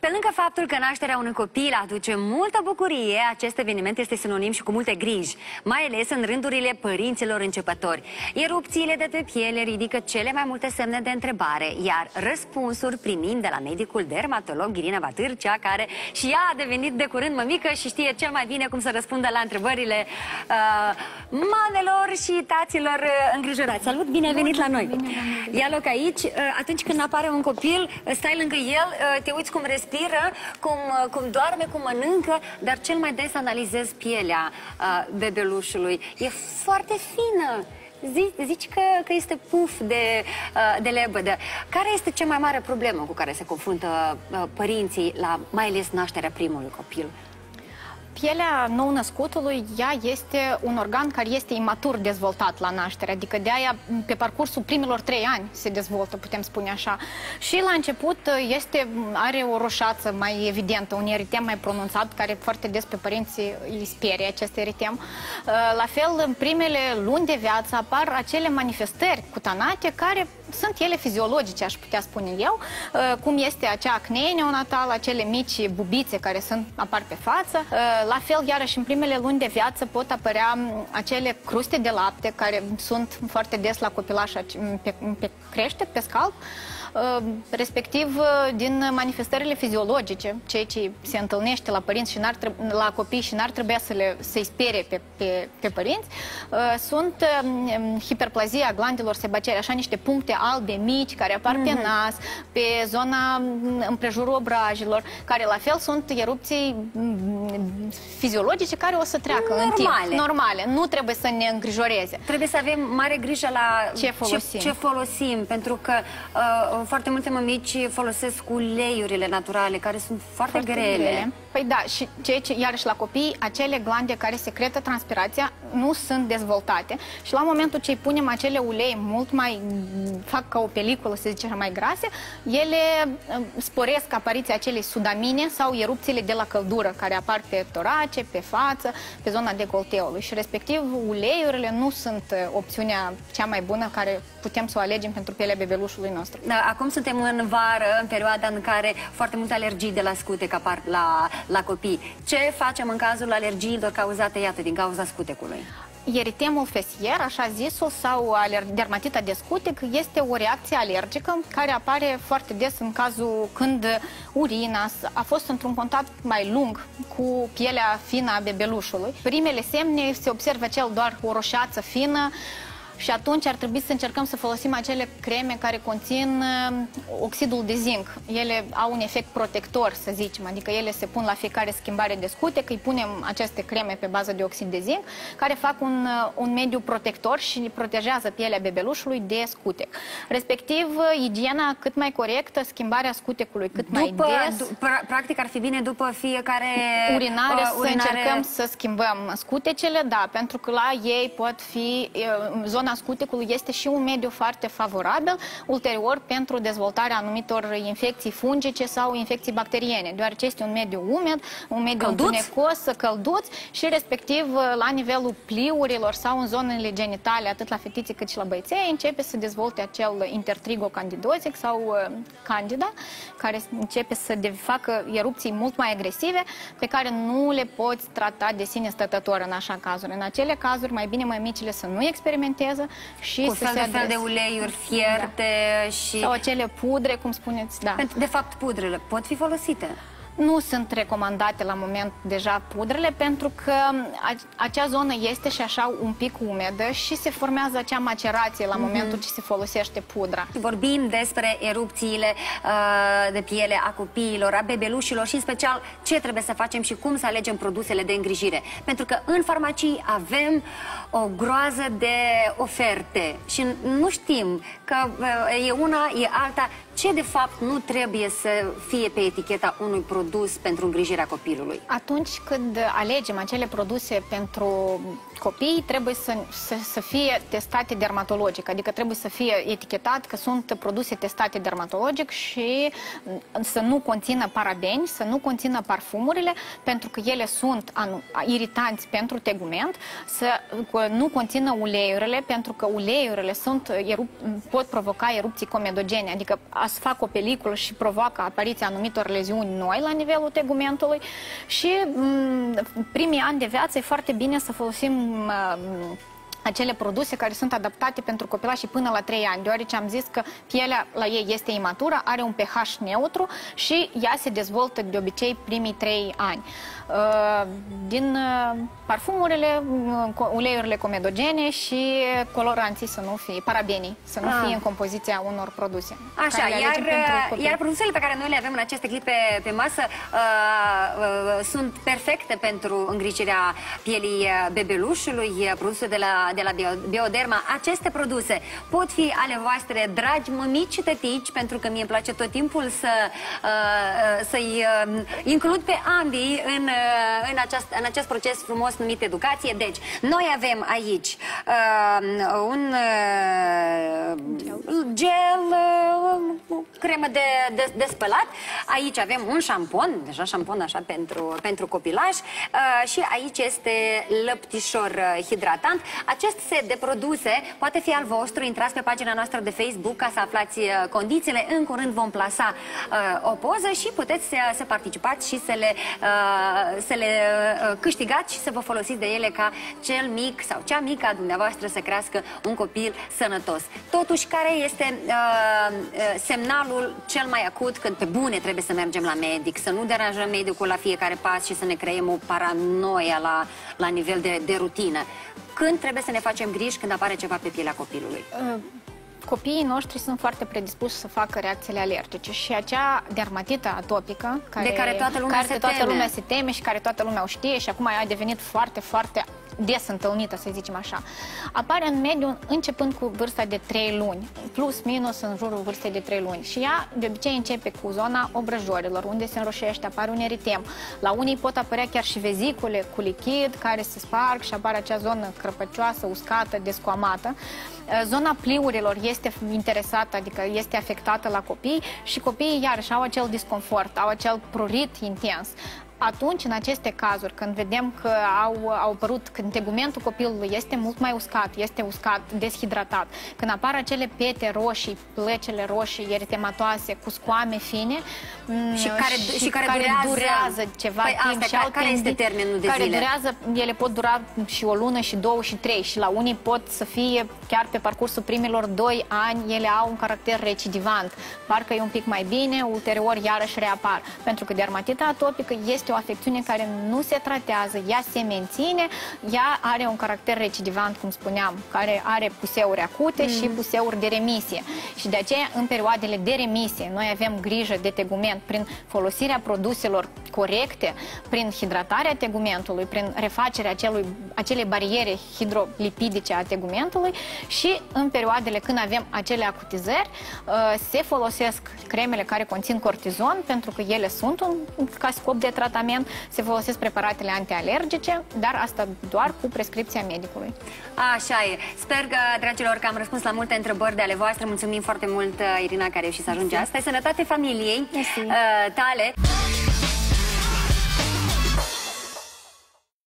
Pe lângă faptul că nașterea unui copil aduce multă bucurie, acest eveniment este sinonim și cu multe griji, mai ales în rândurile părinților începători. Erupțiile de pe piele ridică cele mai multe semne de întrebare, iar răspunsuri primim de la medicul dermatolog Irina Batârcea, care și ea a devenit de curând mămică și știe cel mai bine cum să răspundă la întrebările uh, mamelor și taților uh, îngrijorați. Salut, bine ai venit la noi! Bine, Ia loc aici, uh, atunci când apare un copil, stai lângă el, uh, te uiți cum respiri respiră, cum, cum doarme, cum mănâncă, dar cel mai des analizez pielea uh, bebelușului. E foarte fină. Zici, zici că, că este puf de, uh, de lebădă. Care este cea mai mare problemă cu care se confruntă uh, părinții la mai ales nașterea primului copil? Pielea nou-născutului, ea este un organ care este imatur dezvoltat la naștere, adică de aia pe parcursul primilor trei ani se dezvoltă, putem spune așa. Și la început este, are o roșață mai evidentă, un eritem mai pronunțat, care foarte des pe părinții îi sperie acest eritem. Uh, la fel, în primele luni de viață apar acele manifestări cutanate care sunt ele fiziologice, aș putea spune eu, uh, cum este acea acne neonatală, acele mici bubițe care sunt, apar pe față. Uh, la fel, iarăși, în primele luni de viață pot apărea acele cruste de lapte care sunt foarte des la copilaș pe, pe crește, pe scalp. Uh, respectiv uh, din manifestările fiziologice, ceea ce se întâlnește la părinți și la copii și n-ar trebui să le, să-i sperie pe, pe, pe părinți, uh, sunt um, hiperplazia glandelor sebacere, așa niște puncte albe mici care apar mm -hmm. pe mhm. nas, pe zona mm, împrejurul obrajilor, care la fel sunt erupții mm, fiziologice care o să treacă normale. în timp. Normale. Nu trebuie să ne îngrijoreze. Trebuie să avem mare grijă la ce folosim, ce, ce folosim pentru că uh, foarte multe mămici folosesc uleiurile naturale, care sunt foarte, foarte grele. grele. Păi da, și ceea ce, iarăși la copii, acele glande care secretă transpirația nu sunt dezvoltate și la momentul ce îi punem acele ulei mult mai, fac ca o peliculă, să zicem, mai grase, ele um, sporesc apariția acelei sudamine sau erupțiile de la căldură care apar pe torace, pe față, pe zona decolteului și respectiv uleiurile nu sunt uh, opțiunea cea mai bună care putem să o alegem pentru pielea bebelușului nostru. Da, acum suntem în vară, în perioada în care foarte multe alergii de la scutec apar la, la copii. Ce facem în cazul alergiilor cauzate, iată, din cauza scutecului? Eritemul fesier, așa zisul, sau dermatita de scutec, este o reacție alergică care apare foarte des în cazul când urina a fost într-un contact mai lung cu pielea fină a bebelușului. Primele semne se observă cel doar o roșeață fină, și atunci ar trebui să încercăm să folosim acele creme care conțin uh, oxidul de zinc. Ele au un efect protector, să zicem, adică ele se pun la fiecare schimbare de scute, că îi punem aceste creme pe bază de oxid de zinc, care fac un, uh, un mediu protector și protejează pielea bebelușului de scutec. Respectiv, uh, igiena cât mai corectă, schimbarea scutecului cât după, mai des. Practic ar fi bine după fiecare urinare, uh, urinare să încercăm să schimbăm scutecele, da, pentru că la ei pot fi uh, zona zona scutecului este și un mediu foarte favorabil ulterior pentru dezvoltarea anumitor infecții fungice sau infecții bacteriene, deoarece este un mediu umed, un mediu întunecos, călduț și respectiv la nivelul pliurilor sau în zonele genitale, atât la fetițe cât și la băieței, începe să dezvolte acel intertrigo candidozic sau uh, candida, care începe să facă erupții mult mai agresive, pe care nu le poți trata de sine stătător în așa cazuri. În acele cazuri, mai bine mămicile să nu experimenteze fază și Cu să fel se de fel de uleiuri fierte da. și... Sau acele pudre, cum spuneți, da. De fapt, pudrele pot fi folosite. Nu sunt recomandate la moment deja pudrele pentru că acea zonă este și așa un pic umedă și se formează acea macerație la mm -hmm. momentul ce se folosește pudra. Vorbim despre erupțiile uh, de piele a copiilor, a bebelușilor și în special ce trebuie să facem și cum să alegem produsele de îngrijire. Pentru că în farmacii avem o groază de oferte și nu știm că uh, e una, e alta ce de fapt nu trebuie să fie pe eticheta unui produs pentru îngrijirea copilului? Atunci când alegem acele produse pentru copii, trebuie să, să, să fie testate dermatologic, adică trebuie să fie etichetat că sunt produse testate dermatologic și să nu conțină parabeni, să nu conțină parfumurile, pentru că ele sunt anu, iritanți pentru tegument, să nu conțină uleiurile, pentru că uleiurile sunt, erup, pot provoca erupții comedogene, adică facă o peliculă și provoacă apariția anumitor leziuni noi la nivelul tegumentului. Și mm, primii ani de viață e foarte bine să folosim acele produse care sunt adaptate pentru copilași până la 3 ani, deoarece am zis că pielea la ei este imatură, are un pH neutru și ea se dezvoltă de obicei primii 3 ani. Uh, din uh, parfumurile, uh, uleiurile comedogene și coloranții să nu fie, parabenii, să nu ah. fie în compoziția unor produse. Așa, iar, iar produsele pe care noi le avem în aceste clipe pe masă uh, uh, sunt perfecte pentru îngrijirea pielii bebelușului, produse de la, de la Bioderma. Aceste produse pot fi ale voastre, dragi mămici și tătici, pentru că mie îmi place tot timpul să, uh, să-i uh, includ pe ambii în în acest, în acest proces frumos numit educație. Deci, noi avem aici uh, un uh, de, de, de spălat. Aici avem un șampon, deja șampon așa pentru, pentru copilaj. Uh, și aici este lăptișor uh, hidratant. Acest set de produse poate fi al vostru. Intrați pe pagina noastră de Facebook ca să aflați uh, condițiile. În curând vom plasa uh, o poză și puteți să, să participați și să le uh, să le uh, câștigați și să vă folosiți de ele ca cel mic sau cea mică a dumneavoastră să crească un copil sănătos. Totuși, care este uh, uh, semnalul cel mai acut când pe bune trebuie să mergem la medic, să nu deranjăm medicul la fiecare pas și să ne creăm o paranoia la, la nivel de, de rutină? Când trebuie să ne facem griji când apare ceva pe pielea copilului? Uh copiii noștri sunt foarte predispuși să facă reacțiile alergice și acea dermatită atopică care, de care toată lumea, care se, toată teme. lumea se teme și care toată lumea o știe și acum a devenit foarte, foarte des întâlnită, să zicem așa, apare în mediu începând cu vârsta de 3 luni, plus minus în jurul vârstei de 3 luni. Și ea de obicei începe cu zona obrăjorilor, unde se înroșește, apare un eritem. La unii pot apărea chiar și vezicule cu lichid care se sparg și apare acea zonă crăpăcioasă, uscată, descoamată. Zona pliurilor este interesată, adică este afectată la copii și copiii iarăși au acel disconfort, au acel prurit intens atunci, în aceste cazuri, când vedem că au, au apărut, când tegumentul copilului este mult mai uscat, este uscat, deshidratat, când apar acele pete roșii, plăcele roșii, eritematoase, cu scoame fine mm, și care, și, și care, care durează, durează ceva păi timp. Asta, și care este termenul de care zile? durează, ele pot dura și o lună, și două, și trei. Și la unii pot să fie, chiar pe parcursul primilor doi ani, ele au un caracter recidivant. Parcă e un pic mai bine, ulterior iarăși reapar. Pentru că dermatita atopică este este o afecțiune care nu se tratează, ea se menține, ea are un caracter recidivant, cum spuneam, care are puseuri acute mm. și puseuri de remisie. Și de aceea, în perioadele de remisie, noi avem grijă de tegument prin folosirea produselor corecte, prin hidratarea tegumentului, prin refacerea acelui, acelei bariere hidrolipidice a tegumentului și în perioadele când avem acele acutizări, uh, se folosesc cremele care conțin cortizon, pentru că ele sunt un, ca scop de tratament tratament, se folosesc preparatele antialergice, dar asta doar cu prescripția medicului. Așa e. Sper că, dragilor, că am răspuns la multe întrebări de ale voastre. Mulțumim foarte mult, Irina, care a reușit să ajunge astăzi. Sănătate familiei uh, tale!